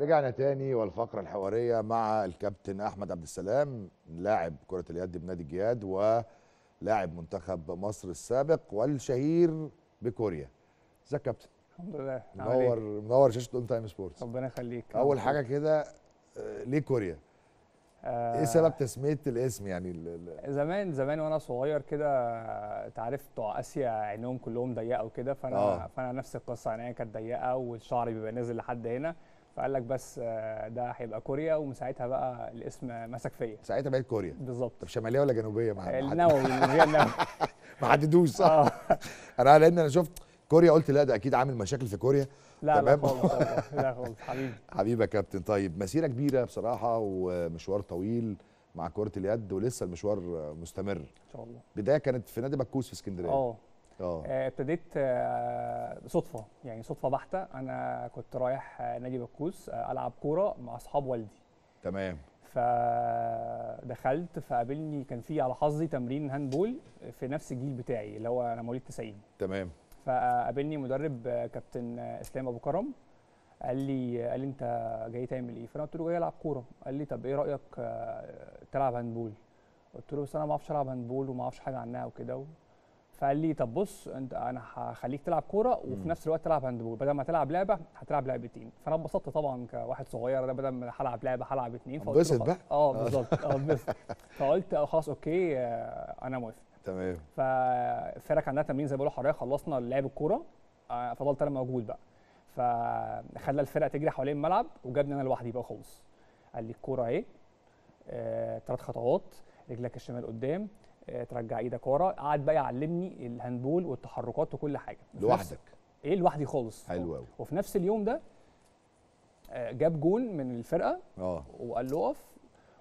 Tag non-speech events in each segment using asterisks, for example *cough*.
رجعنا تاني والفقرة الحوارية مع الكابتن أحمد عبد السلام لاعب كرة اليد بنادي الجياد ولاعب منتخب مصر السابق والشهير بكوريا. إزيك يا كابتن؟ الحمد لله. منور إيه؟ منور شاشة أون تايم سبورتس. ربنا يخليك. أول حاجة كده آه، ليه كوريا؟ آه إيه سبب تسمية الاسم يعني زمان زمان وأنا صغير كده آه، انت عارف بتوع آسيا عينهم كلهم ضيقة وكده فأنا آه. فأنا نفس القصة عينيا كانت ضيقة والشعر بيبقى نازل لحد هنا. فقال لك بس آه، ده هيبقى كوريا ومن ساعتها بقى الاسم مسك فيا. ساعتها بقت كوريا. بالظبط. طب شمالية ولا ما حد- النووي النووي. *laughs* ما حددوش صح؟ آه. *laughs* أنا لأن أنا شفت كوريا قلت لا ده أكيد عامل مشاكل في كوريا. لا لا تمام. خالص والله، *laughs* لا خالص حبيبي. حبيبي يا كابتن. طيب مسيرة كبيرة بصراحة ومشوار طويل مع كرة اليد ولسه المشوار مستمر. إن شاء الله. بداية كانت في نادي بكوس في اسكندرية. آه آه، ابتديت آه، صدفة يعني صدفة بحتة. أنا كنت رايح آه، نادي بكوس آه، ألعب كورة مع أصحاب والدي. تمام. فدخلت فقابلني كان في على حظي تمرين handball في نفس الجيل بتاعي اللي هو أنا مواليد 90 تمام. فقابلني مدرب آه، كابتن آه، إسلام أبو كرم. قال لي قال لي أنت جاي تعمل إيه؟ فأنا قلت له جاي ألعب كورة. قال لي طب إيه رأيك آه، تلعب handball؟ قلت له بس أنا ما أعرفش ألعب handball وما أعرفش حاجة عنها وكده. فقال لي طب بص انت أنا هخليك تلعب كورة وفي. نفس الوقت تلعب handball. بدل ما تلعب لعبة هتلعب لعبتين فأنا اتبسطت طبعا كواحد صغير ده بدل ما هلعب لعبة هلعب اتنين. فقلت. بقى. آه بالظبط. آه انبسط. فقلت خلاص okay آه، أنا موافق. تمام. فالفرقه كان عندها تمرين زي ما بقول لحضرتك خلصنا لعب الكورة آه، فضلت أنا موجود بقى. فخلى الفرقة تجري حوالين الملعب وجابني أنا لوحدي بقى خالص. قال لي الكورة أهي ثلاث خطوات رجلك الشمال قدام ترجع إيدك ورا قعد بقى يعلمني ال handball والتحركات وكل حاجة. لوحدك. إيه؟ لوحدي خالص. حلو قوي وفي نفس اليوم ده آه، جاب جون من الفرقة آه. وقال له اقف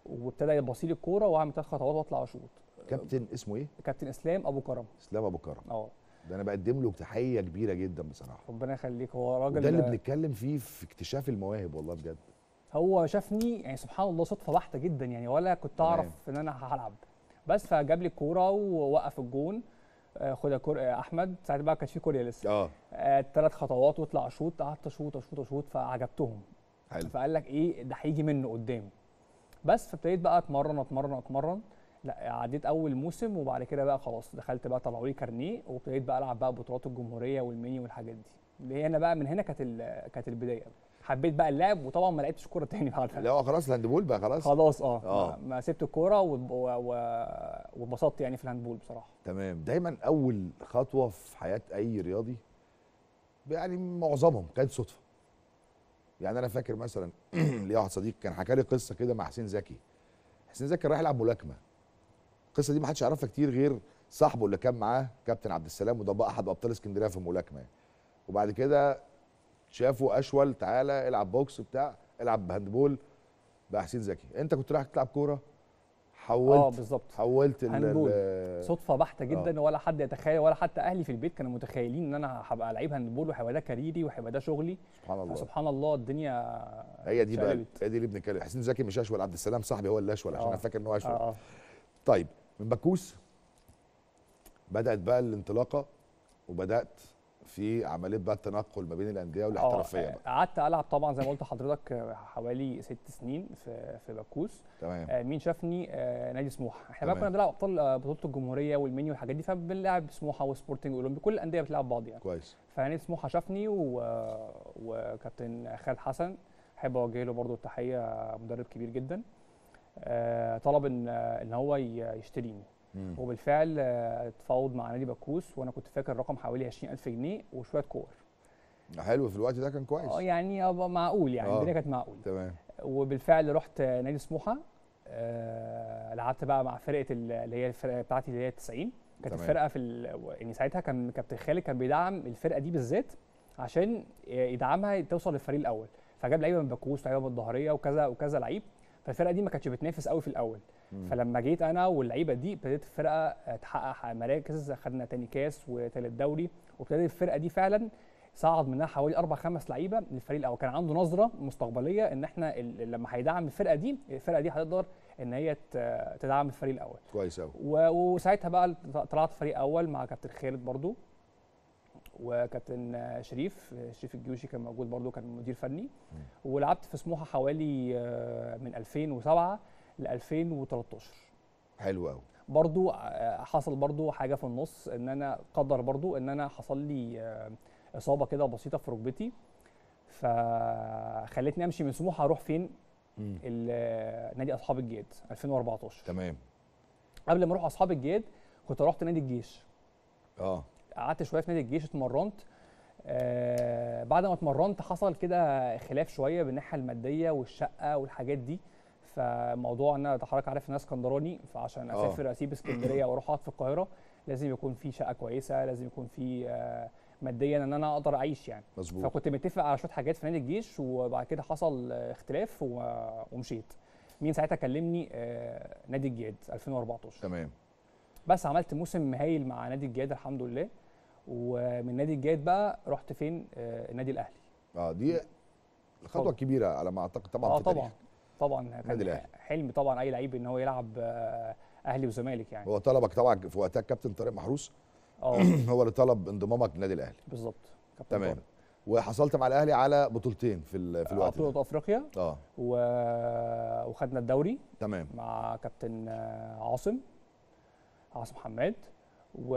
وابتدى يبصي لي الكورة وأعمل ثلاث خطوات وأطلع اشوط كابتن اسمه إيه؟ كابتن إسلام أبو كرم. إسلام أبو كرم. آه. ده أنا بقدم له تحيه كبيرة جدا بصراحة. ربنا يخليك هو راجل وده اللي بنتكلم فيه في اكتشاف المواهب والله بجد. هو شافني يعني سبحان الله صدفة بحتة جدا يعني ولا كنت. أعرف إن أنا هلعب. بس فجاب لي الكورة ووقف الجون. آه، خد يا كور آه، أحمد. ساعتها بقى كانش في كوريا لسه. آه. ثلاث خطوات واطلع اشوط قعدت أشوط أشوط أشوط فعجبتهم. حلو. فقال لك إيه ده هيجي منه قدام. بس فابتديت بقى أتمرن أتمرن أتمرن. لا عديت أول موسم وبعد كده بقى خلاص دخلت بقى طلعوا لي كارنيه وابتديت بقى ألعب بقى بطولات الجمهورية والميني والحاجات دي. اللي هنا بقى من هنا كانت كانت البداية. حبيت بقى اللعب وطبعا ما لعبتش كورة تاني بعدها لا خلاص ال handball بقى خلاص. خلاص آه. آه. ما- سبت الكورة واتب- و- و- واتبسطت يعني في ال handball بصراحة. تمام. دايما أول خطوة في حياة أي رياضي يعني معظمهم كانت صدفة. يعني أنا فاكر مثلا *clears throat* ليا واحد صديق كان حكى لي قصة كده مع حسين زكي. حسين زكي كان رايح يلعب ملاكمة. القصة دي ما حدش يعرفها كتير غير صاحبه اللي كان معاه كابتن عبد السلام وده بقى أحد أبطال اسكندرية في الملاكمة. وبعد كده شافوا أشول تعالى العب box بتاع العب handball بقى حسين زكي. أنت كنت رايح تلعب كورة؟ آه حولت بالظبط. حولت handball. صدفة بحتة جدا ولا حد يتخيل ولا حتى أهلي في البيت كانوا متخيلين إن أنا هبقى لعيب handball وهيبقى ده career ي وهيبقى ده شغلي. سبحان الله. سبحان الله الدنيا هي دي بقى. هي دي اللي بنتكلم حسين زكي مش أشول عبد السلام صاحبي هو اللي أشول عشان آه. أنا فاكر إن هو أشول. آه آه. طيب من باكوس بدأت بقى الانطلاقة وبدأت في عملية بقى التنقل ما بين الأندية والاحترافية آه، بقى. قعدت ألعب طبعا زي ما قلت لحضرتك آه، حوالي ست سنين في في باكوس تمام. آه، مين شافني؟ آه، نادي سموحة. إحنا بقى. كنا بنلعب أبطال آه، بطولة الجمهورية والمنيو والحاجات دي فبنلعب سموحة وسبورتنج واولمبي كل الأندية بتلعب بعض يعني. كويس. فنادي سموحة شافني و... وكابتن خالد حسن أحب أوجه له برضو التحية مدرب كبير جدا. آه، طلب إن آه، إن هو يشتريني. مم. وبالفعل آه، اتفاوض مع نادي بكوس وأنا كنت فاكر الرقم حوالي 20000 جنيه وشوية كور حلو في الوقت ده كان كويس آه يعني معقول يعني آه. الدنيا كانت معقول تمام وبالفعل رحت نادي سموحة آه، لعبت بقى مع فرقة ال- اللي هي الفرقة بتاعتي اللي هي 90 كانت تمام. الفرقة في ال... يعني ساعتها كان كابتن خالد كان بيدعم الفرقة دي بالذات عشان يدعمها توصل للفريق الأول فجاب لعيبة من باكوس لعيبة من الظهرية وكذا وكذا لعيب فالفرقه دي ما كانتش بتنافس قوي في الأول. مم. فلما جيت أنا واللعيبة دي ابتدت الفرقة تحقق مراكز خدنا تاني كاس وتالت دوري وابتدت الفرقة دي فعلا صعد منها حوالي أربع خمس لعيبة للفريق الأول. كان عنده نظرة مستقبلية إن إحنا لما هيدعم الفرقة دي الفرقة دي هتقدر إن هي تدعم الفريق الأول. كويس قوي وساعتها بقى طلعت فريق أول مع كابتن خالد برضو. وكابتن شريف شريف الجيوشي كان موجود برضو كان مدير فني. ولعبت في سموحة حوالي آه، من 2007 ل 2013 حلو قوي برضو آه، حصل برضو حاجة في النص إن أنا قدر برضو إن أنا حصل لي آه، إصابة كده بسيطة في ركبتي. فخلتني أمشي من سموحة أروح فين؟ نادي أصحاب الجياد 2014 تمام. قبل ما أروح أصحاب الجياد كنت رحت نادي الجيش. آه. قعدت شوية في نادي الجيش اتمرنت. آه بعد ما اتمرنت حصل كده خلاف شوية بالناحية المادية والشقة والحاجات دي. فموضوع إن أنا حضرتك عارف ان أنا اسكندراني فعشان آه. أسافر أسيب اسكندرية وأروح أقعد في القاهرة لازم يكون في شقة كويسة لازم يكون في آه ماديا إن أنا أقدر أعيش يعني. مظبوط. فكنت متفق على شوية حاجات في نادي الجيش وبعد كده حصل آه، اختلاف ومشيت. مين ساعتها كلمني؟ آه نادي الجياد 2014 تمام. بس عملت موسم هايل مع نادي الجياد الحمد لله. ومن نادي الجياد بقى رحت فين؟ آه النادي الأهلي. آه دي الخطوه اتفضل. الكبيره على ما أعتقد. طبعا آه في طبعا. طبعا النادي كان. حلم طبعا أي لعيب إن هو يلعب آه أهلي وزمالك يعني. هو طلبك طبعا في وقتها الكابتن طارق محروس. آه. *clears throat* هو اللي طلب انضمامك للنادي الأهلي. بالظبط كابتن تمام. طارق. وحصلت مع الأهلي على بطولتين في في آه، الوقت بطولة أفريقيا. آه. و... وخدنا الدوري تمام. مع كابتن آه، عاصم عاصم حماد. و...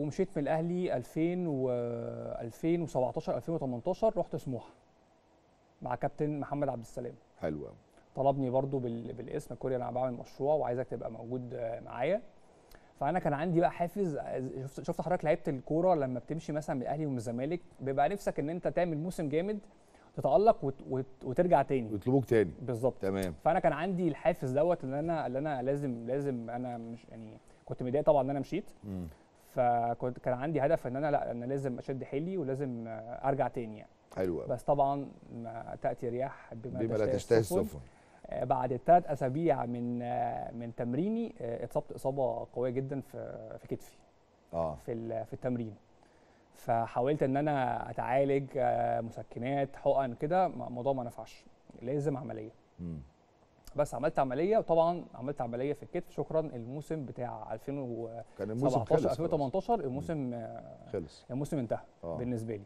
ومشيت من الأهلي 2000 و 2017 2018 رحت سموحة مع كابتن محمد عبد السلام. حلو قوي طلبني برضو بال... بالاسم كوري أنا بعمل مشروع وعايزك تبقى موجود معايا. فأنا كان عندي بقى حافز شفت شفت حضرتك لعيبه الكورة لما بتمشي مثلا من الأهلي ومن الزمالك بيبقى نفسك إن أنت تعمل موسم جامد تتألق وت... وت... وترجع تاني. ويطلبوك تاني. بالظبط. تمام. فأنا كان عندي الحافز دوت إن أنا اللي أنا لازم لازم أنا مش يعني كنت متضايق طبعا إن أنا مشيت. مم. فكنت كان عندي هدف إن أنا لا أنا لازم أشد حيلي ولازم أرجع تاني يعني. حلو بس طبعا ما تاتي رياح بما, بما لا تشتهي السفن. آه، بعد ثلاث أسابيع من آه، من تمريني آه، اتصبت إصابة قوية جدا في في كتفي. آه. في في التمرين. فحاولت إن أنا أتعالج مسكنات حقن كده الموضوع ما نفعش. لازم عملية. مم. بس عملت عملية وطبعا عملت عملية في الكتف. شكرا الموسم بتاع 2017 كان الموسم خلص خلاص. 2018 الموسم آه، خلص. الموسم انتهى آه. بالنسبة لي.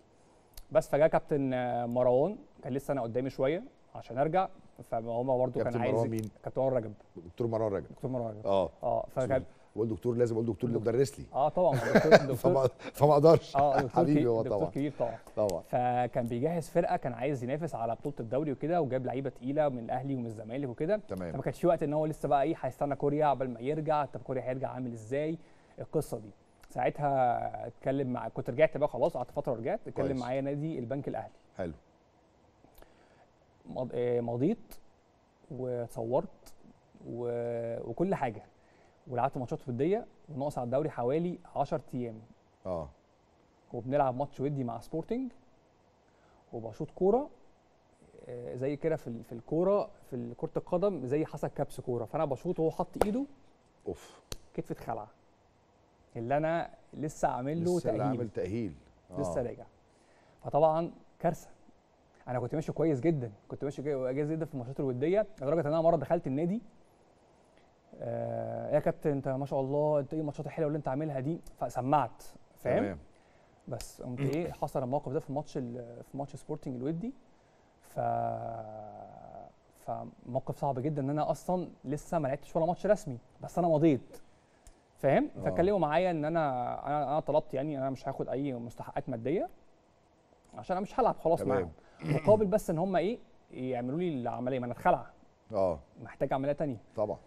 بس فجاء كابتن آه، مروان كان لسه أنا قدامي شوية عشان أرجع. فهو برضه كان كابتن عايز مروان مين؟ كابتن مروان رجب. دكتور مروان رجب. دكتور مروان رجب. آه. آه. فكان بقول دكتور لازم أقول دكتور اللي مدرس لي. آه طبعا. دكتور *laughs* دكتور فما أقدرش. آه دكتور حبيبي هو دكتور طبعا. كبير طبعا. طبعا. فكان بيجهز فرقة كان عايز ينافس على بطولة الدوري وكده وجاب لعيبة تقيلة من الأهلي ومن الزمالك وكده. تمام. فما كانش في وقت إن هو لسه بقى إيه هيستنى كوريا قبل ما يرجع. طب كوريا هيرجع عامل إزاي؟ القصة دي. ساعتها اتكلم مع كنت رجعت بقى خلاص قعدت فترة ورجعت. اتكلم. معايا نادي البنك الأهلي. حلو. آه، مضيت وتصورت و... وكل حاجة. ولعبت ماتشات وديه وناقص على الدوري حوالي 10 أيام. آه. وبنلعب ماتش ودي مع سبورتنج وبشوط كورة آه، زي كده في في الكورة في كرة القدم زي حصل كبس كورة. فأنا بشوط وهو حط إيده. أوف. كتفي اتخلع اللي أنا لسه عامل له لسه تاهيل عامل تأهيل. آه. لسه راجع. فطبعا كارثة. أنا كنت ماشي كويس جدا. كنت ماشي كويس جدا في الماتشات الودية لدرجة إن أنا مرة دخلت النادي آه يا كابتن انت ما شاء الله انت إيه الماتشات الحلوة اللي انت عاملها دي؟ فسمعت فاهم؟ بس قمت إيه *clears throat* حصل الموقف ده في ماتش في ماتش سبورتنج الودي. ف فموقف صعب جدا إن أنا أصلا لسه ما لعبتش ولا ماتش رسمي بس أنا مضيت فاهم؟ آه. فاتكلموا معايا إن أنا أنا أنا طلبت يعني أنا مش هاخد أي مستحقات مادية عشان أنا مش هلعب خلاص. معاهم. مقابل بس إن هم إيه يعملوا لي العملية ما أنا اتخلع. آه. محتاج عملية تانية. طبعا.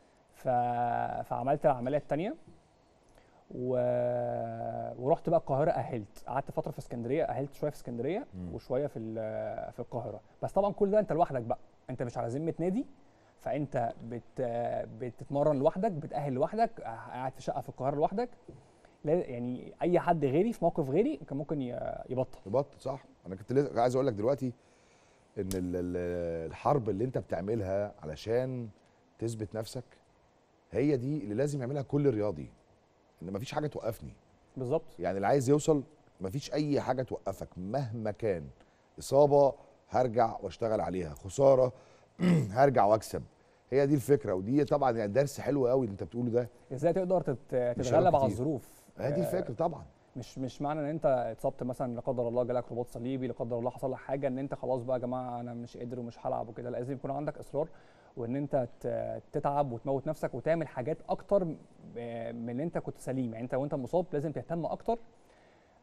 فعملت العملية الثانية و... ورحت بقى القاهرة أهلت. قعدت فترة في اسكندرية أهلت شوية في اسكندرية. وشوية في في القاهرة. بس طبعا كل ده أنت لوحدك بقى. أنت مش على ذمة نادي فأنت بت... بتتمرن لوحدك بتأهل لوحدك قاعد في شقة في القاهرة لوحدك. لا يعني أي حد غيري في موقف غيري كان ممكن يبطل. يبطل صح. أنا كنت لسه عايز أقول لك دلوقتي إن ال- ال- الحرب اللي أنت بتعملها علشان تثبت نفسك هي دي اللي لازم يعملها كل رياضي إن مفيش حاجة توقفني. بالظبط. يعني اللي عايز يوصل مفيش أي حاجة توقفك. مهما كان إصابة هرجع وأشتغل عليها خسارة *clears throat* هرجع وأكسب. هي دي الفكرة ودي طبعا يعني درس حلو قوي اللي أنت بتقوله ده. إزاي تقدر تتغلب على. الظروف. هي دي الفكرة طبعا. مش مش معنى إن أنت اتصبت مثلا لا قدر الله جالك رباط صليبي لا قدر الله حصل لك حاجة إن أنت خلاص بقى يا جماعة أنا مش قادر ومش هلعب وكده. لازم يكون عندك إصرار. وان انت تتعب وتموت نفسك وتعمل حاجات أكتر م- من ان انت كنت سليم. يعني انت وانت مصاب لازم تهتم أكتر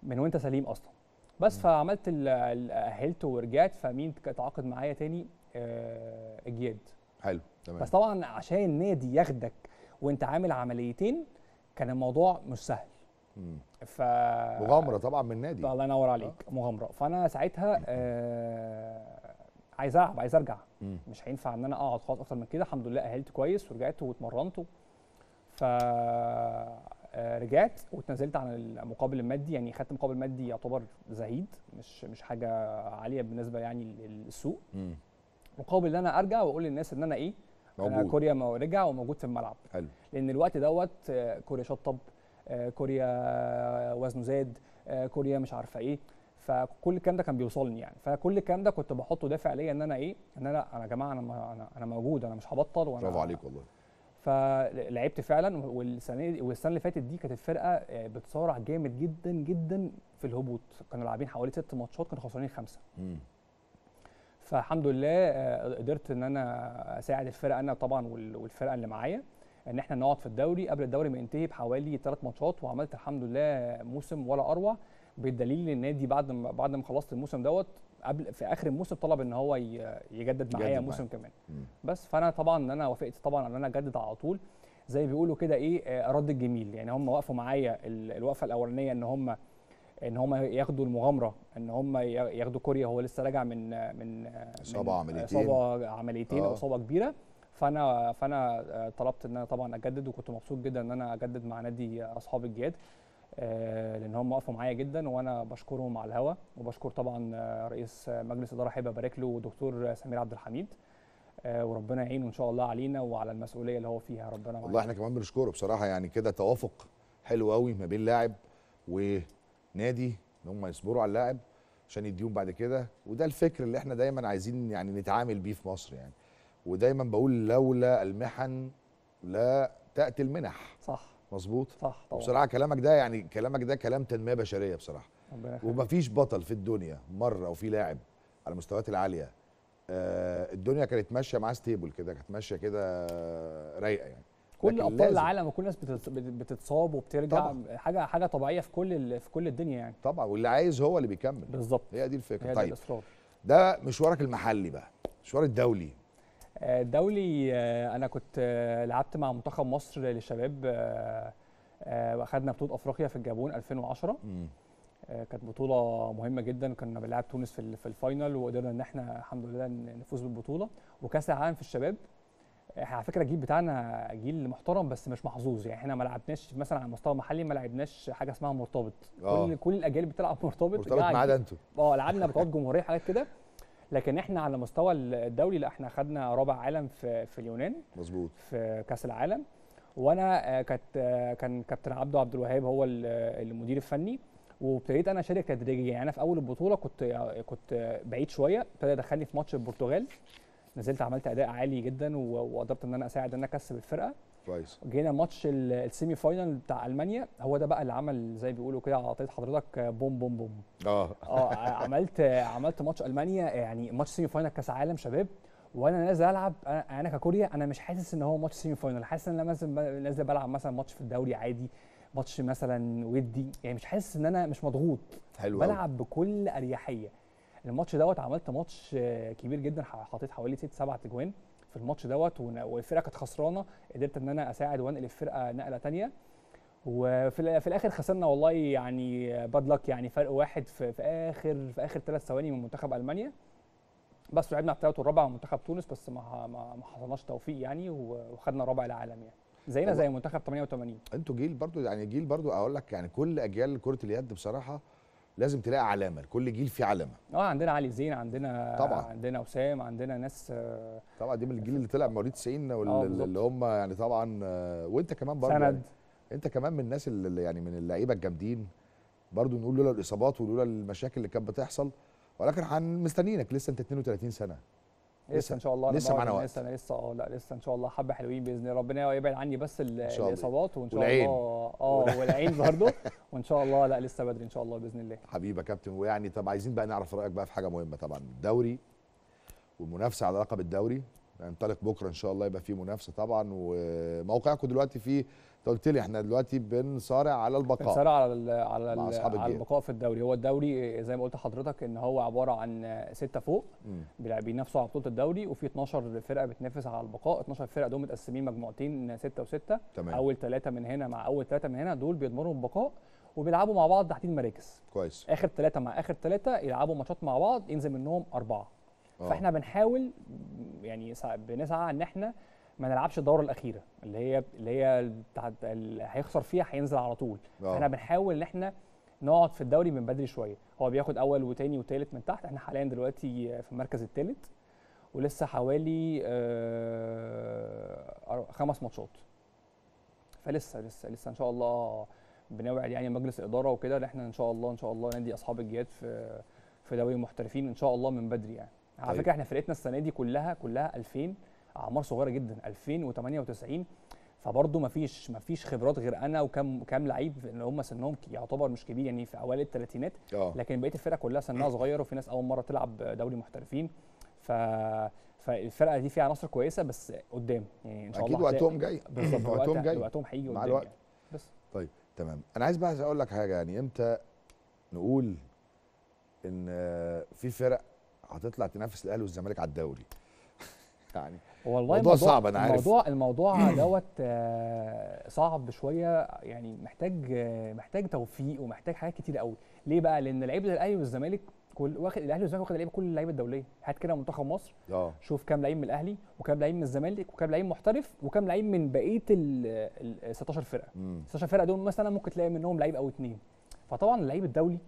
من وانت سليم أصلا. بس فعملت ال- ال- أهلت ورجعت فمين اتعاقد معايا تاني؟ آه، الجياد حلو تمام. بس طبعا عشان النادي ياخدك وانت عامل عمليتين كان الموضوع مش سهل. مم. ف مغامرة طبعا من النادي. الله ينور عليك. مغامرة. فأنا ساعتها آه عايز ألعب عايز أرجع. مم. مش هينفع إن أنا أقعد خالص أكتر من كده. الحمد لله أهلت كويس ورجعت واتمرنت ف آه، رجعت واتنازلت عن المقابل المادي. يعني خدت مقابل مادي يعتبر زهيد مش مش حاجة عالية بالنسبة يعني للسوق. مم. مقابل إن أنا أرجع وأقول للناس إن أنا إيه أنا موجود. كوريا ما رجع وموجود في الملعب. حلو. لأن الوقت دوت آه، كوريا شطب آه، كوريا وزنه زاد كوريا مش عارفة إيه. فكل الكلام ده كان بيوصلني يعني. فكل الكلام ده كنت بحطه دافع ليا إن أنا إيه إن أنا أنا يا جماعة أنا أنا أنا موجود أنا مش هبطل وأنا برافو عليك والله. فلعبت فعلا والسنة والسنة اللي فاتت دي كانت الفرقة آه، بتصارع جامد جدا جدا في الهبوط. كانوا لاعبين حوالي ست ماتشات كانوا خسرانين خمسة. مم. فالحمد لله آه، قدرت إن أنا أساعد الفرقة أنا طبعا وال- والفرقة اللي معايا إن إحنا نقعد في الدوري. قبل الدوري ما ينتهي بحوالي ثلاث ماتشات وعملت الحمد لله موسم ولا أروع. بالدليل إن النادي بعد ما بعد ما خلصت الموسم دوت قبل في آخر الموسم طلب إن هو يجدد معايا موسم معاك. كمان مم. بس فأنا طبعا إن أنا وافقت طبعا إن أنا أجدد على طول زي بيقولوا كده إيه آه، رد الجميل يعني هم وقفوا معايا ال- الوقفة الأولانية إن هم إن هم ياخدوا المغامرة إن هم ياخدوا كوريا هو لسه راجع من من من عمليتين. إصابة عمليتين آه. أو إصابة كبيرة فانا فأنا آه، طلبت إن أنا طبعا أجدد وكنت مبسوط جدا إن أنا أجدد مع نادي أصحاب الجياد آه، لأن هم وقفوا معايا جدا وأنا بشكرهم على الهوا. وبشكر طبعا آه، رئيس مجلس إدارة حابب ابارك له ودكتور سمير عبد الحميد. آه، وربنا يعينه ان شاء الله علينا وعلى المسؤولية اللي هو فيها. ربنا معاه والله إحنا كمان بنشكره بصراحة يعني كده توافق حلو قوي ما بين لاعب ونادي إن هم يصبروا على اللاعب عشان يديهم بعد كده. وده الفكر اللي إحنا دايما عايزين يعني نتعامل بيه في مصر يعني. ودايما بقول لولا المحن لا تأتي المنح. صح. مظبوط؟ صح طبعا. بصراحة كلامك ده يعني كلامك ده كلام تنمية بشرية بصراحة. ربنا يخليك. ومفيش بطل في الدنيا مرة أو في لاعب على المستويات العالية آه الدنيا كانت ماشية معاه ستيبل كده كانت ماشية كده رايقة يعني. كل أبطال العالم وكل الناس بتت- بت- بتتصاب وبترجع طبعاً. حاجة حاجة طبيعية في كل في كل الدنيا يعني. طبعا واللي عايز هو اللي بيكمل. بالظبط. هي دي الفكرة. هي طيب ده مشوارك المحلي بقى مشوار الدولي. الدولي آه، أنا كنت آه، لعبت مع منتخب مصر للشباب آه، وأخدنا بطولة أفريقيا في الجابون 2010 مم. آه، كانت بطولة مهمة جدا. كنا بنلعب تونس في في ال final وقدرنا إن إحنا الحمد لله نفوز بالبطولة. وكأس العالم في الشباب على فكرة الجيل بتاعنا جيل محترم بس مش محظوظ. يعني إحنا ما لعبناش مثلا على مستوى محلي ما لعبناش حاجة اسمها مرتبط. كل كل الأجيال بتلعب مرتبط. مرتبط ما عدا أنتوا. آه لعبنا بطولات جمهورية حاجات كده. لكن إحنا على مستوى الدولي لا إحنا خدنا رابع عالم في في اليونان. مظبوط. في كأس العالم. وأنا آه، كانت آه، كان كابتن عبده عبد الوهاب هو ال- المدير الفني. وابتديت أنا أشارك تدريجيا. يعني أنا في أول البطولة كنت آه، كنت بعيد شوية. ابتدى يدخلني في ماتش البرتغال. نزلت عملت أداء عالي جدا وقدرت إن أنا أساعد إن أنا أكسب الفرقة. كويس. جينا ماتش ال- ال semi-final بتاع ألمانيا. هو ده بقى اللي عمل زي بيقولوا كده طريقة حضرتك بوم بوم بوم. آه. آه عملت عملت ماتش ألمانيا يعني ماتش semi-final كأس عالم شباب. وأنا نازل ألعب أنا أنا ككوريا أنا مش حاسس إن هو ماتش semi-final. حاسس إن أنا نازل بلعب مثلا ماتش في الدوري عادي ماتش مثلا ودي. يعني مش حاسس إن أنا مش مضغوط. حلو بلعب بكل أريحية. الماتش دوت عملت ماتش كبير جدا حطيت حوالي ست سبع اجوان. في الماتش دوت والفرقة كانت خسرانة قدرت إن أنا أساعد وأنقل الفرقة نقلة تانية. وفي في الآخر خسرنا والله يعني bad luck يعني فرق واحد في, في آخر في آخر ثلاث ثواني من منتخب ألمانيا. بس لعبنا الثالث والرابع مع منتخب تونس بس ما ما ما حصلناش توفيق يعني وخدنا رابع العالم يعني. زينا. زي منتخب 88 أنتوا جيل برضو يعني جيل برضو أقول لك يعني كل أجيال كرة اليد بصراحة لازم تلاقي علامة كل جيل فيه علامة. آه عندنا علي زين عندنا طبعا. عندنا وسام عندنا ناس آه، طبعا دي من الجيل اللي طلع مواليد 90 آه، وال- بالظبط. اللي هم يعني طبعا آه، وانت كمان برضو يعني سند. انت كمان من الناس اللي يعني من اللعيبة الجامدين. برضو نقول لولا الإصابات ولولا المشاكل اللي كانت بتحصل ولكن مستنيينك. لسه انت 32 سنة. لسه إن شاء الله لسه معانا الناس أنا لسه آه لا لسه إن شاء الله حبة حلوين بإذن الله. ربنا يبعد عني بس. الإصابات وإن شاء والعين. الله آه والعين. برضه. *laughs* وإن شاء الله لا لسه بدري إن شاء الله بإذن الله. حبيبي يا كابتن ويعني طب عايزين بقى نعرف رأيك بقى في حاجة مهمة طبعا. الدوري والمنافسة على لقب الدوري. هننطلق بكرة إن شاء الله يبقى في منافسة طبعا وموقعكم دلوقتي في انت قلت لي إحنا دلوقتي بنصارع على البقاء. بنصارع على ال على ال على. البقاء في الدوري. هو الدوري زي ما قلت لحضرتك إن هو عبارة عن ستة فوق بينافسوا على بطولة الدوري وفي 12 فرقة بتنافس على البقاء. 12 فرقة دول متقسمين مجموعتين 6 و6 تمام. أول ثلاثة من هنا مع أول ثلاثة من هنا دول بيضمنوا البقاء وبيلعبوا مع بعض تحديد مراكز. كويس. آخر ثلاثة مع آخر ثلاثة يلعبوا ماتشات مع بعض ينزل منهم أربعة. آه. فإحنا بنحاول يعني بنسعى إن إحنا ما نلعبش الدورة الأخيرة اللي هي اللي هي بتاعت اللي هيخسر فيها هينزل على طول. آه. فإحنا بنحاول إن إحنا نقعد في الدوري من بدري شوية. هو بياخد أول وتاني وتالت من تحت. إحنا حاليا دلوقتي في المركز الثالث ولسه حوالي آه، خمس ماتشات. فلسه لسه لسه إن شاء الله بنوعد يعني مجلس الاداره وكده إن إحنا إن شاء الله إن شاء الله نادي أصحاب الجياد في في دوري المحترفين إن شاء الله من بدري يعني. على طيب. فكرة إحنا فرقتنا السنة دي كلها كلها 2000 أعمار صغيرة جدا 2098 فبرضه ما فيش ما فيش خبرات غير أنا وكم كام لعيب اللي هم سنهم يعتبر مش كبير يعني في أوائل الثلاثينات آه. لكن بقية الفرق كلها سنها صغير وفي ناس أول مرة تلعب دوري محترفين. ف فالفرقة دي فيها عناصر كويسة بس قدام. يعني إن شاء أكيد الله هتلاقي- وقتهم جاي. بالظبط *clears throat* وقتهم وقت- جاي. وقتهم هيجي مع الوقت. يعني. بس. تمام. أنا عايز بقى أقول لك حاجة يعني إمتى نقول إن آه، في فرق هتطلع تنافس الأهلي والزمالك على الدوري. يعني. والله موضوع الموضوع صعب، أنا عارف. الموضوع الموضوع *clears throat* دوت آه، صعب شوية يعني محتاج آه، محتاج توفيق ومحتاج حاجات كتير قوي. ليه بقى؟ لأن لعيبة الأهلي والزمالك كل واخد الأهلي والزمالك واخد لعيبه كل اللعيبة الدولية. هات كده منتخب مصر آه. شوف كام لعيب من الأهلي وكام لعيب من الزمالك وكام لعيب محترف وكام لعيب من بقية ال ال 16 فرقة. مم. 16 فرقة دول مثلا ممكن تلاقي منهم لعيب أو اتنين. فطبعا اللعيب الدولي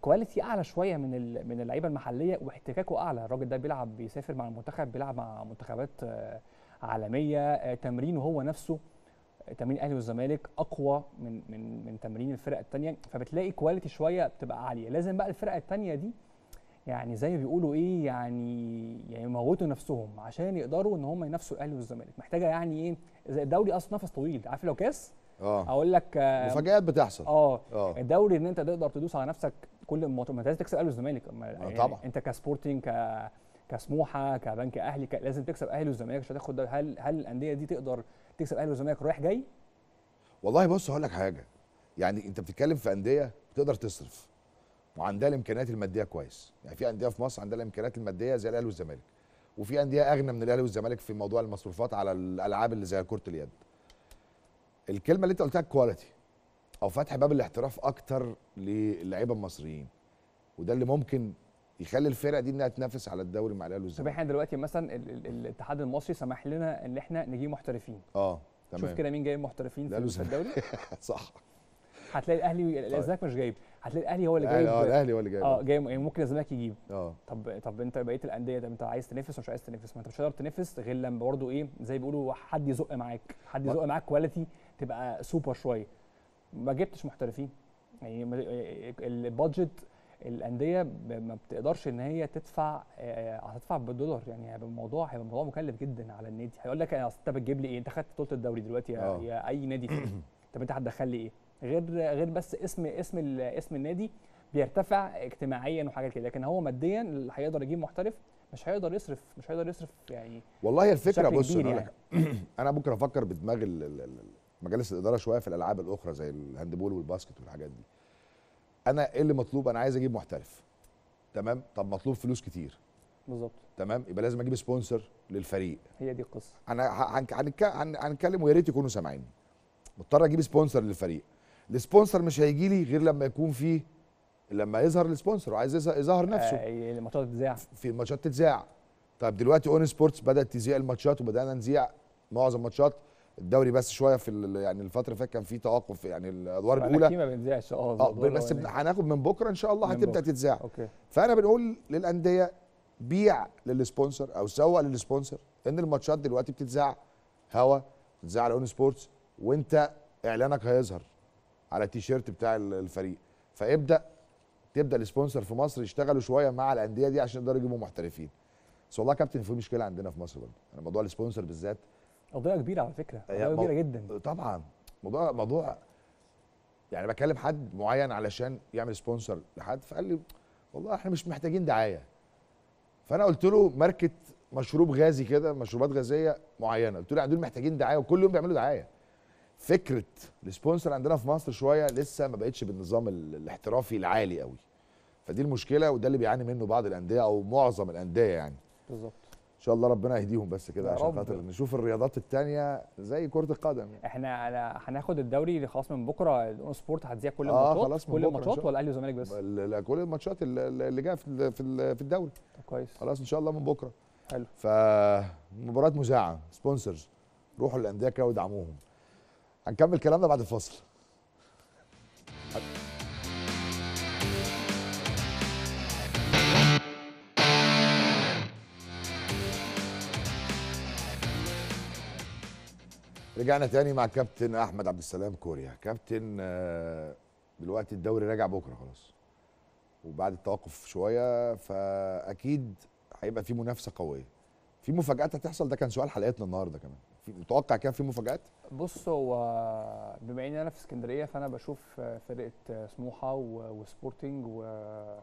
quality أعلى شوية من من اللعيبة المحلية واحتكاكه أعلى. الراجل ده بيلعب بيسافر مع المنتخب بيلعب مع منتخبات آه، عالمية. آه، تمرينه هو نفسه آه، تمرين الأهلي والزمالك أقوى من من من تمرين الفرق الثانية فبتلاقي quality شوية بتبقى عالية. لازم بقى الفرقه الثانية دي يعني زي ما بيقولوا إيه يعني يعني يموتوا نفسهم عشان يقدروا إن هم ينافسوا الأهلي والزمالك. محتاجة يعني إيه الدوري أصلا نفس طويل. عارف لو كاس؟ آه. أقول لك آه، مفاجآت بتحصل. آه آه. الدوري إن أنت تقدر تدوس على نفسك كل ما أنت لازم تكسب الاهلي والزمالك. أما يعني طبعا. أنت كسبورتنج ك كسموحة كبنك أهلي ك... لازم تكسب أهلي والزمالك عشان تاخد. هل هل الأندية دي تقدر تكسب أهلي والزمالك رايح جاي؟ والله بص هقول لك حاجة. يعني أنت بتتكلم في أندية بتقدر تصرف. وعندها الإمكانيات المادية كويس. يعني في أندية في مصر عندها الإمكانيات المادية زي الأهلي والزمالك. وفي أندية أغنى من الأهلي والزمالك في موضوع المصروفات على الألعاب اللي زي كرة اليد. الكلمة اللي انت قلتها quality أو فتح باب الاحتراف أكتر للعيبة المصريين. وده اللي ممكن يخلي الفرق دي إنها تنافس على الدوري مع الأهلي طب والزمالك. إحنا دلوقتي مثلا ال... ال... الاتحاد المصري سمح لنا إن إحنا نجيب محترفين. آه شوف تمام. كده مين جايب محترفين في. الدوري؟ *laughs* صح. هتلاقي الأهلي الزمالك مش جايب. هتلاقي الأهلي هو اللي جايب. آه الأهلي هو اللي جايب. آه جايب يعني ممكن الزمالك يجيب. آه. طب طب أنت بقية الأندية طب أنت عايز تنافس ومش عايز تنافس؟ ما أنت مش هتقدر تنافس غير لما برضه إيه زي بيقولوا حد يزق معاك. حد يزق معاك quality تبقى سوبر شوية. ما جبتش محترفين. يعني البادجت الأندية ما بتقدرش إن هي تدفع آه، هتدفع بالدولار. يعني هيبقى الموضوع هيبقى الموضوع مكلف جدا على النادي. هيقول لك أصل أنت بتجيب لي إيه؟ أنت خدت بطولة الدوري دلوقتي يا, آه. يا أي نادي *clears throat* طب أنت هتدخل لي إيه؟ غير غير بس اسم اسم اسم النادي بيرتفع اجتماعيا وحاجات كده. لكن هو ماديا اللي هيقدر يجيب محترف مش هيقدر يصرف مش هيقدر يصرف يعني والله الفكرة بص كبير أنا ممكن *clears throat* أفكر بدماغ مجالس الإدارة شوية في الألعاب الأخرى زي ال handball وال basket والحاجات دي. أنا إيه اللي مطلوب؟ أنا عايز أجيب محترف. تمام؟ طب مطلوب فلوس كتير. بالظبط. تمام؟ يبقى لازم أجيب sponsor للفريق. هي دي القصة. أنا هنتكلم ويا ريت يكونوا سامعيني. مضطر أجيب sponsor للفريق. ال sponsor مش هيجي لي غير لما يكون فيه لما يظهر ال sponsor وعايز يظهر- نفسه. آه الماتشات بتذاع في الماتشات تتذاع. طيب دلوقتي ON Sports بدأت تذيع الماتشات وبدأنا نذيع معظم الماتشات. الدوري بس شوية في يعني الفترة اللي فاتت كان في توقف يعني الأدوار الأولى. ما بتذاعش آه الموضوع بس. هناخد من بكرة إن شاء الله هتبدأ. تتذاع. فأنا بنقول للأندية بيع لل sponsor أو سوق لل sponsor إن الماتشات دلوقتي بتتذاع. هوا بتتذاع على ON Sports وإنت إعلانك هيظهر على التيشيرت بتاع ال- الفريق. فابدأ تبدأ ال sponsor في مصر يشتغلوا شوية مع الأندية دي عشان يقدروا يجيبوا محترفين. بس والله يا كابتن في مشكلة عندنا في مصر برضه. أنا موضوع ال sponsor بالذات قضية كبيرة على فكرة قضية مو- كبيره جدا. طبعا موضوع موضوع يعني بكلم حد معين علشان يعمل sponsor لحد فقال لي والله إحنا مش محتاجين دعاية. فأنا قلت له ماركه مشروب غازي كده مشروبات غازية معينة. قلت له يعني دول محتاجين دعاية وكل يوم بيعملوا دعاية. فكرة ال sponsor عندنا في مصر شوية لسه ما بقتش بالنظام ال- الاحترافي العالي قوي. فدي المشكلة وده اللي بيعاني منه بعض الأندية أو معظم الأندية يعني. بالظبط. ان شاء الله ربنا يهديهم بس كده عشان. خاطر نشوف الرياضات التانية زي كرة القدم يعني. إحنا أنا- هناخد الدوري خلاص من بكرة ال ON Sport هتذيع كل آه، الماتشات خلاص من كل الماتشات ولا الاهلي والزمالك بس؟ ال- كل الماتشات ال- اللي جاية في في ال- في الدوري. كويس. خلاص إن شاء الله من بكرة. حلو. فمباراة مذاعة sponsors روحوا للأندية كده وادعموهم. هنكمل كلامنا بعد الفاصل. رجعنا تاني مع كابتن أحمد عبد السلام كوريا. كابتن آه، دلوقتي الدوري راجع بكرة خلاص. وبعد التوقف شوية فأكيد هيبقى في منافسة قوية. في مفاجآت هتحصل؟ ده كان سؤال حلقتنا النهارده كمان. في متوقع كده في مفاجآت؟ بص هو بما ان أنا في اسكندرية فأنا بشوف فرقة سموحة و- وسبورتنج و-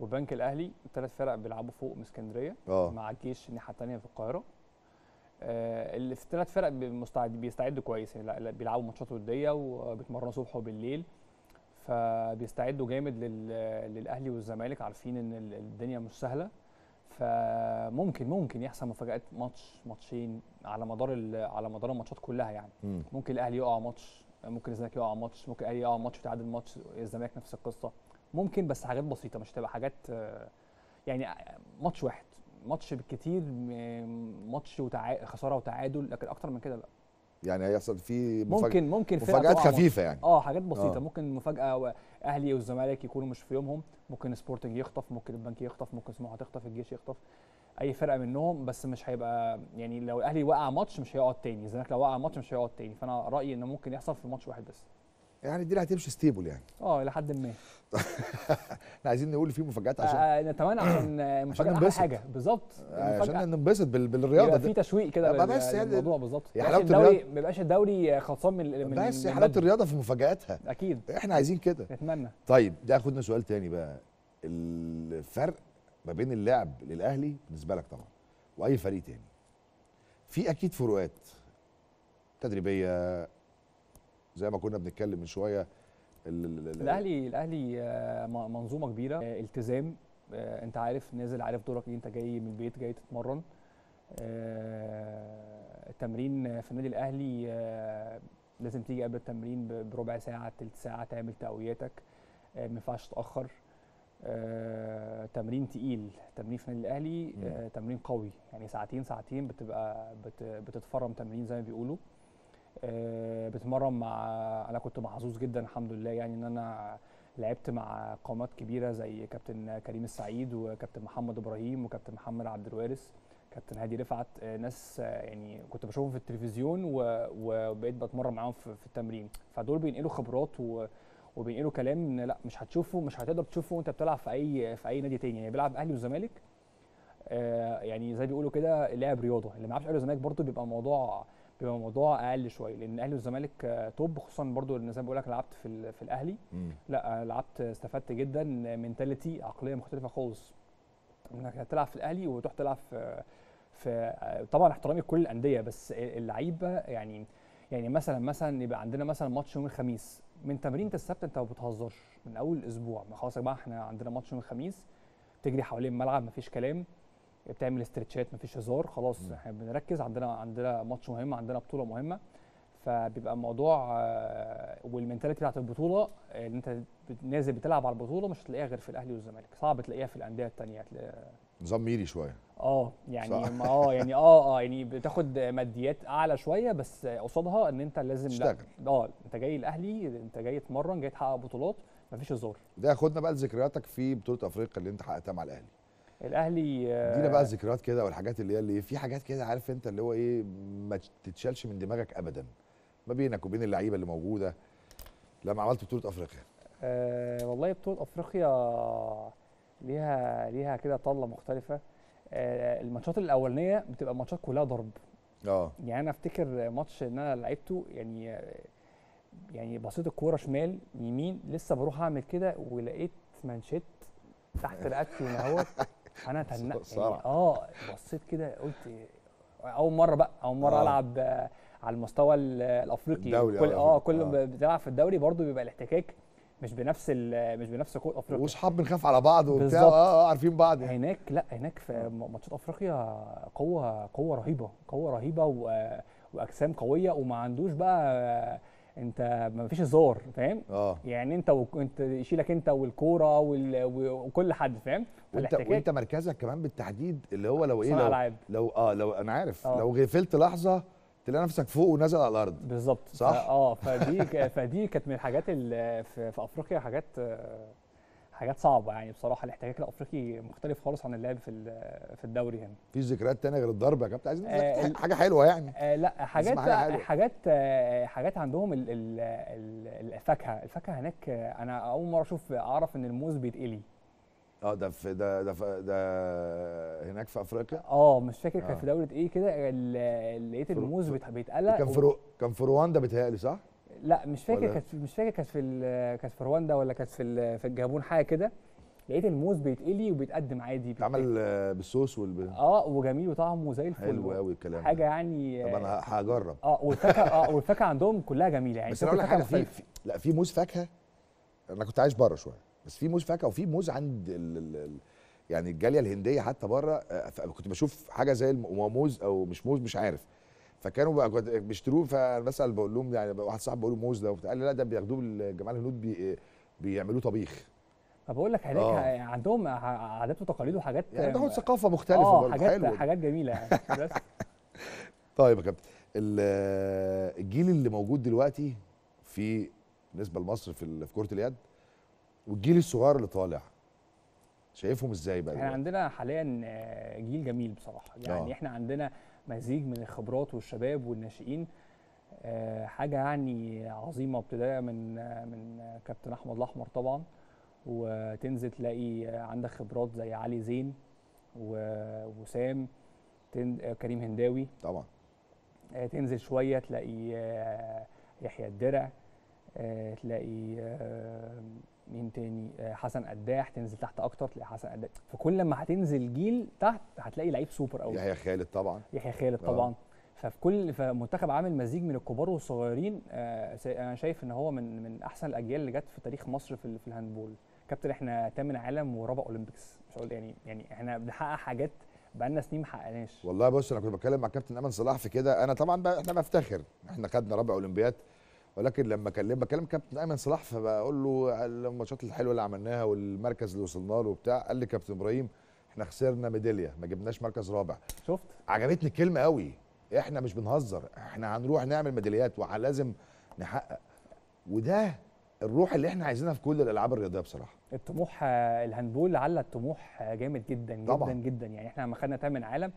والبنك الأهلي الثلاث فرق بيلعبوا فوق من اسكندرية آه. مع الجيش الناحية الثانية في القاهرة. آه، اللي في الثلاث فرق بيستعدوا كويس يعني بيلعبوا ماتشات ودية وبيتمرنوا صبح وبالليل فبيستعدوا جامد لل- للأهلي والزمالك عارفين إن ال- الدنيا مش سهلة فممكن ممكن يحصل مفاجآت ماتش ماتشين على مدار على مدار الماتشات كلها يعني. مم. ممكن الأهلي يقع ماتش ممكن الزمالك يقع ماتش ممكن الأهلي يقع ماتش ويتعادل ماتش الزمالك نفس القصة. ممكن بس حاجات بسيطة مش هتبقى حاجات آه، يعني ماتش واحد. ماتش بالكتير ماتش وتعا... خسارة وتعادل لكن أكتر من كده لأ. يعني هيحصل في مفاج... ممكن ممكن مفاجآت. خفيفة يعني. آه حاجات بسيطة. آه. ممكن مفاجأة أهلي والزمالك يكونوا مش في يومهم. ممكن سبورتنج يخطف ممكن البنك يخطف ممكن سموحة تخطف الجيش يخطف. أي فرقة منهم بس مش هيبقى يعني لو الأهلي وقع ماتش مش هيقعد تاني. الزمالك لو وقع ماتش مش هيقعد تاني. فأنا رأيي ان ممكن يحصل في ماتش واحد بس. يعني دي اللي هتمشي stable يعني. آه لحد ما. *laughs* إحنا عايزين نقول في مفاجآت عشان آه نتمنى عشان آه، مفاجاه ننبسط. حاجة. بالظبط. المفاجأة. عشان ننبسط بال... بالرياضة يبقى في دي تشويق كده بس يعني للموضوع بالظبط. حلاوة يبقاش الدوري الرياضة. ما يبقاش الدوري خلصان من بس من حلاوة. الرياضة في مفاجآتها. أكيد. إحنا عايزين كده. نتمنى. طيب ده ياخدنا سؤال تاني بقى. الفرق ما بين اللعب للأهلي بالنسبة لك طبعا وأي فريق تاني. في أكيد فروقات تدريبية زي ما كنا بنتكلم من شوية ال- ال- ال- الأهلي الأهلي آه، منظومة كبيرة آه، التزام آه، أنت عارف نازل عارف دورك إيه أنت جاي من البيت جاي تتمرن. التمرين في النادي الأهلي لازم تيجي قبل التمرين بربع ساعة تلت ساعة تعمل تقوياتك ما ينفعش تاخر تمرين تقيل تمرين في النادي الأهلي تمرين قوي. يعني ساعتين ساعتين بتبقى بت- بتتفرم تمرين زي ما بيقولوا. بتمرن مع أنا كنت محظوظ جدا الحمد لله يعني إن أنا لعبت مع قامات كبيرة زي كابتن كريم السعيد وكابتن محمد إبراهيم وكابتن محمد عبد الوارث كابتن هادي رفعت آه، ناس آه، يعني كنت بشوفهم في التلفزيون وبقيت بتمرن معاهم في التمرين. فدول بينقلوا خبرات وبينقلوا كلام لأ مش هتشوفه مش هتقدر تشوفه وأنت بتلعب في أي في أي نادي تاني. يعني بيلعب أهلي والزمالك آه، يعني زي بيقولوا كده لاعب رياضة. اللي ما بيلعبش أهلي والزمالك برضه بيبقى موضوع بيبقى موضوع أقل شوية لأن الأهلي والزمالك توب خصوصا برضه إن زي ما بقول لك لعبت في في الأهلي. مم. لا لعبت استفدت جدا mentality عقلية مختلفة خالص. إنك تلعب في الأهلي وتروح تلعب في في طبعا احترامي لكل الأندية بس اللعيبة يعني يعني مثلا مثلا يبقى عندنا مثلا ماتش يوم الخميس. من تمرينة السبت أنت ما بتهزرش من أول الأسبوع ما خلاص يا جماعة إحنا عندنا ماتش يوم الخميس تجري حوالين الملعب مفيش كلام. بتعمل استرتشات مفيش هزار خلاص. إحنا بنركز. عندنا عندنا ماتش مهم عندنا بطولة مهمة. فبيبقى الموضوع آه، وال mentality بتاعت البطولة ان انت نازل بتلعب على البطولة مش هتلاقيها غير في الأهلي والزمالك. صعب تلاقيها في الأندية هتلاقيها نظام ميري شوية. آه يعني آه يعني آه آه يعني بتاخد ماديات أعلى شوية بس قصادها إن انت لازم لا. تشتغل. آه انت جاي الأهلي انت جاي تتمرن جاي تحقق بطولات مفيش هزار. ده ياخدنا بقى لذكرياتك في بطولة أفريقيا اللي انت حققتها مع الأهلي. الأهلي آه، ادينا بقى الذكريات كده والحاجات اللي هي اللي في حاجات كده عارف انت اللي هو إيه ما تتشالش من دماغك ابدا. ما بينك وبين اللعيبة اللي موجودة. لما عملت بطولة أفريقيا. آه والله بطولة أفريقيا ليها ليها كده طلة مختلفة. آه، الماتشات الأولانية بتبقى ماتشات كلها ضرب. آه. يعني أنا أفتكر ماتش إن أنا لعبته يعني يعني بصيت الكورة شمال يمين لسه بروح أعمل كده ولقيت مانشيت تحت رقبتي من أهوت. *laughs* أنا تنقت يعني. آه بصيت كده قلت أول مرة بقى أول مرة آه. ألعب آه، على المستوى ال- الأفريقي الدولي، كل آه، آه الأفريقي. كل آه. بتلعب في الدوري برضو بيبقى الاحتكاك مش بنفس مش بنفس قوه أفريقيا واصحاب بنخاف على بعض وبتاع بالظبط. آه عارفين بعض يعني. هناك لأ هناك في ماتشات أفريقيا قوة قوة رهيبة قوة رهيبة و... وأجسام قوية وما عندوش بقى انت ما فيش هزار فاهم؟ آه. يعني انت و... انت يشيلك انت والكورة وال... وكل حد فاهم؟ وانت وانت مركزك كمان بالتحديد اللي هو لو إيه لو العاب لو آه لو أنا عارف. آه. لو غفلت لحظة تلاقي نفسك فوق ونازل على الأرض. بالظبط. صح؟ آه فدي فدي كانت من الحاجات اللي في... في أفريقيا حاجات آه، حاجات صعبة يعني بصراحة الاحتكاك الأفريقي مختلف خالص عن اللعب في في الدوري هنا في ذكريات تانية غير الضرب يا كابتن عايزين آه، حاجة حلوة يعني آه لا حاجات حاجة حلوة. حاجات آه حاجات عندهم ال- ال- ال- الفاكهة الفاكهة هناك آه، أنا أول مرة أشوف أعرف إن الموز بيتقلي آه ده في ده ده في ده هناك في أفريقيا آه مش فاكر كان آه. في دوله إيه كده لقيت الموز بيتقلى كان في. كان في رواندا بيتهيألي صح؟ لا مش فاكر؟ كانت مش فاكر كانت في ال- كانت في رواندا ولا كانت في ال- في الجابون حاجة كده لقيت الموز بيتقلي وبيتقدم عادي اتعمل آه، بالصوص والب... آه وجميل وطعمه زي الفل حلو قوي الكلام حاجة. يعني طب أنا هجرب آه والفاكهة آه والفاكهة عندهم كلها جميلة يعني بس أنا أقول لك حاجة في. في لا في موز فاكهة أنا كنت عايش بره شوية بس في موز فاكهة وفي موز عند ال ال ال يعني الجالية الهندية حتى بره آه، كنت بشوف حاجة زي الم- هو موز أو مش موز مش عارف فكانوا بقى بيشتروه فأنا بسال بقول لهم يعني واحد صاحبي بقول له موز ده وبتاع قال لي لا ده بياخدوه الجماعه الهنود بي بيعملوه طبيخ فبقول لك هناك آه. عندهم عادات وتقاليد وحاجات يعني عندهم آه، ثقافة مختلفة آه برضه حاجات حلوة حاجات جميلة يعني بس *laughs* طيب يا كابتن ال- الجيل اللي موجود دلوقتي في بالنسبة لمصر في في كرة اليد والجيل الصغير اللي طالع شايفهم إزاي بقى إحنا دلوقتي؟ عندنا حاليا آه، جيل جميل بصراحة يعني آه. إحنا عندنا مزيج من الخبرات والشباب والناشئين. آه، حاجة يعني عظيمة ابتداء من من كابتن أحمد الأحمر طبعا وتنزل تلاقي عندك خبرات زي علي زين و- وسام تن- آه، كريم هنداوي. طبعا. آه، تنزل شوية تلاقي آه، يحيى الدرع تلاقي مين تاني؟ آه، حسن قداح تنزل تحت أكتر تلاقي حسن قداح. فكل لما هتنزل جيل تحت هتلاقي لعيب سوبر قوي يحيى خالد طبعا. يحيى خالد آه. طبعا. ففي كل فمنتخب عامل مزيج من الكبار والصغيرين. آه، أنا شايف إن هو من من أحسن الأجيال اللي جت في تاريخ مصر في في ال handball. كابتن إحنا تامن عالم ورابع أولمبيكس. مش هقول يعني يعني إحنا بنحقق حاجات بقالنا سنين ما حققناش. والله بص أنا كنت بتكلم مع كابتن امل صلاح في كده. أنا طبعا إحنا بفتخر. إحنا خدنا رابع اولمبياد ولكن لما اكلم بكلم كابتن أيمن صلاح فبقول له الماتشات الحلوة اللي عملناها والمركز اللي وصلنا له وبتاع قال لي كابتن إبراهيم إحنا خسرنا ميدالية ما جبناش مركز رابع. شفت؟ عجبتني الكلمة قوي إحنا مش بنهزر إحنا هنروح نعمل ميداليات ولازم نحقق. وده الروح اللي إحنا عايزينها في كل الألعاب الرياضية بصراحة. الطموح ال handball على الطموح جامد جدا جدا طبعاً. جدا. يعني إحنا لما خدنا تامن عالم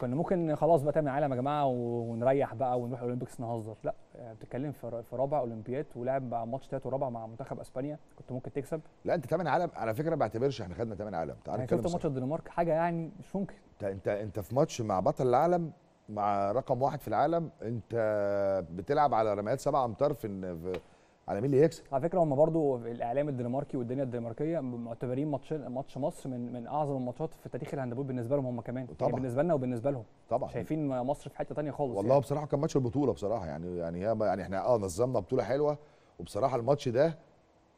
كنا ممكن خلاص بقى تامن عالم يا جماعة ونريح بقى ونروح ال Olympics نهزر. لا. بتتكلم في رابع أولمبياد ولعب بقى ماتش تالت ورابع مع منتخب إسبانيا. كنت ممكن تكسب. لا أنت تامن عالم. على فكرة ما بعتبرش إحنا خدنا تامن عالم. تعال أنا نتكلم شفت ماتش. الدنمارك؟ حاجة يعني مش ممكن. أنت أنت أنت في ماتش مع بطل العالم مع رقم واحد في العالم أنت بتلعب على رميات سبع أمتار في, في على مين اللي يكسب. على فكرة هم برضو الإعلام الدنماركي والدنيا الدنماركية معتبرين ماتش ماتش مصر من من أعظم الماتشات في تاريخ ال handball بالنسبة لهم هم كمان. طبعاً. يعني بالنسبة لنا وبالنسبة لهم. طبعا. شايفين مصر في حتة تانية خالص والله يعني. بصراحة كان ماتش البطولة بصراحة. يعني يعني يعني إحنا آه نظمنا بطولة حلوة وبصراحة الماتش ده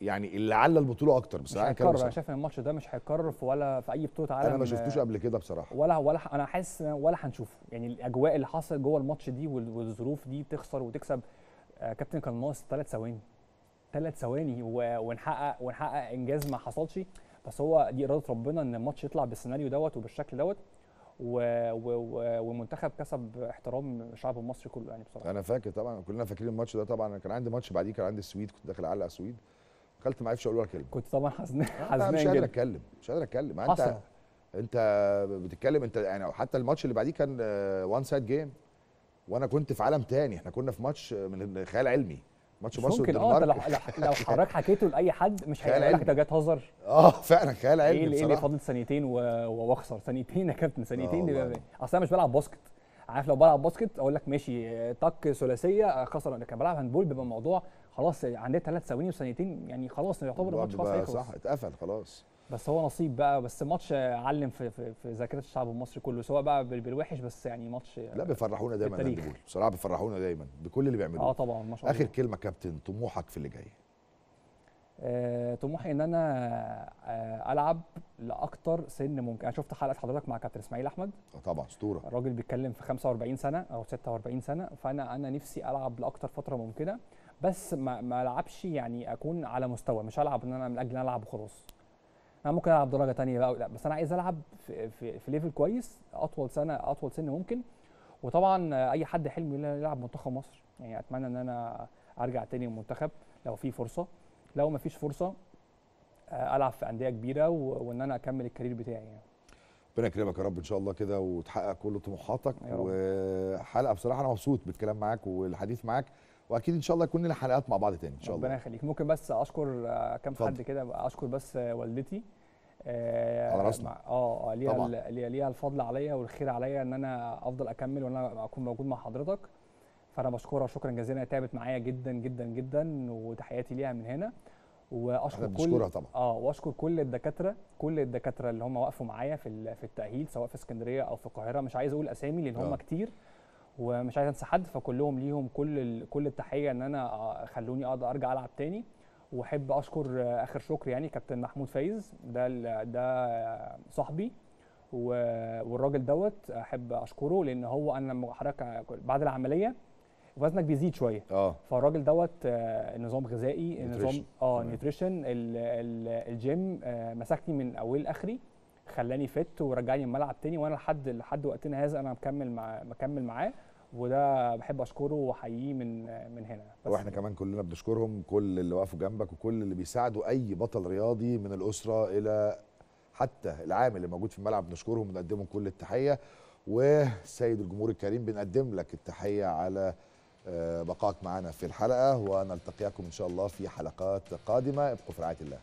يعني اللي على البطولة أكتر. مش بصراحه هيتكرر. أنا. شايف إن الماتش ده مش هيتكرر في ولا في أي بطولة عالم. أنا ما شفتوش قبل كده بصراحة. ولا ولا أنا حاسس ولا هنشوفه. يعني الأجواء اللي حصلت جوه الماتش دي وال- والظروف دي تخسر وتكسب. آه كابتن كان ناقص ثلاث ثواني. ثلاث ثواني ونحقق ونحقق إنجاز ما حصلش. بس هو دي إرادة ربنا إن الماتش يطلع بالسيناريو دوت وبالشكل دوت. و- و- و- والمنتخب كسب احترام الشعب المصري كله يعني بصراحة. أنا فاكر طبعا كلنا فاكرين الماتش ده طبعا. كان عندي ماتش بعديه كان عندي السويد كنت داخل أعلق السويد دخلت ما عرفتش أقول ولا كلمه كنت طبعا حزن أنا مش حزنان قادر جدا. أتكلم مش قادر أتكلم. حصل أنت أنت بتتكلم أنت يعني حتى الماتش اللي بعديه كان one side game وأنا كنت في عالم تاني. إحنا كنا في ماتش من خيال علمي. ماتش مصر ممكن آه لو لو *laughs* حضرتك حكيته لأي حد مش هيقول لك. ده جاي تهزر آه فعلا خيال إيه علمي إيه اللي بصراحة. فاضل و- وأخسر سنتين يا كابتن؟ والله. بقى- أصل أنا مش بلعب basket. عارف لو بلعب basket أقول لك ماشي طق ثلاثية خسر لكن بلعب handball بيبقى الموضوع خلاص عندنا ثلاث ثواني وثانيتين يعني خلاص يعتبر الماتش خلاص هيخلص. صح اتقفل خلاص. بس هو نصيب بقى بس ماتش علم في في, في ذاكرة الشعب المصري كله سواء بقى بال- بالوحش بس يعني ماتش لا بيفرحونا دايما. ال handball بصراحة بيفرحونا دايما بكل اللي آه بيعملوه طبعا ما شاء الله. اخر كلمة كابتن طموحك في اللي جاي. آه، طموحي إن أنا آه، ألعب لأكتر سن ممكن. أنا شفت حلقة حضرتك مع كابتن إسماعيل أحمد. آه طبعا أسطورة. الراجل بيتكلم في 45 سنة أو 46 سنة فأنا أنا نفسي ألعب لأكتر فترة ممكنة بس ما ما ألعبش يعني أكون على مستوى مش ألعب إن أنا من أجل ان ألعب وخلاص. أنا ممكن العب درجه تانية بقى لا بس أنا عايز العب في في, في level كويس اطول سنة اطول سن ممكن. وطبعا اي حد حلمه يلعب منتخب مصر. يعني اتمنى ان أنا ارجع تاني المنتخب لو في فرصة. لو ما فيش فرصة آه، العب في أندية كبيرة وإن أنا أكمل ال career بتاعي يعني. ربنا يكرمك يا رب إن شاء الله كده وتحقق كل طموحاتك. وحلقه بصراحة أنا مبسوط بالكلام معاك والحديث معاك. وأكيد إن شاء الله يكون لنا حلقات مع بعض تاني إن شاء ربنا الله يخليك. ممكن بس أشكر آه، كام. حد كده أشكر بس آه، والدتي. آه، على راسنا. آه آه، ليها ليها ليها الفضل عليا والخير عليا إن أنا أفضل أكمل وإن أنا أكون موجود مع حضرتك. فأنا بشكرها شكرا جزيلا. هي تعبت معايا جدا جدا جدا وتحياتي ليها من هنا. وأشكر كل طبعا. آه وأشكر كل الدكاترة كل الدكاترة اللي هم وقفوا معايا في في التأهيل سواء في اسكندرية أو في القاهرة. مش عايز أقول أسامي لأن هم. كتير. ومش عايز انسى حد فكلهم ليهم كل كل التحية ان أنا آه، خلوني أقدر ارجع العب تاني. واحب اشكر آه، اخر شكر يعني كابتن محمود فايز ده ده صاحبي. والراجل دوت احب اشكره لأن هو أنا لما حضرتك بعد العملية وزنك بيزيد شوية. آه. فالراجل دوت آه، نظام غذائي نظام. آه. nutrition ال gym مسكني من أول لآخري خلاني fit ورجعني الملعب تاني. وأنا لحد لحد وقتنا هذا أنا مكمل مع مكمل معاه. وده بحب أشكره وأحييه من من هنا. بس وإحنا كمان كلنا بنشكرهم كل اللي وقفوا جنبك وكل اللي بيساعدوا أي بطل رياضي من الأسرة إلى حتى العامل اللي موجود في الملعب بنشكرهم ونقدمهم كل التحية. وسيد الجمهور الكريم بنقدم لك التحية على آه، بقائك معنا في الحلقة ونلتقيكم إن شاء الله في حلقات قادمة. ابقوا في رعاية الله.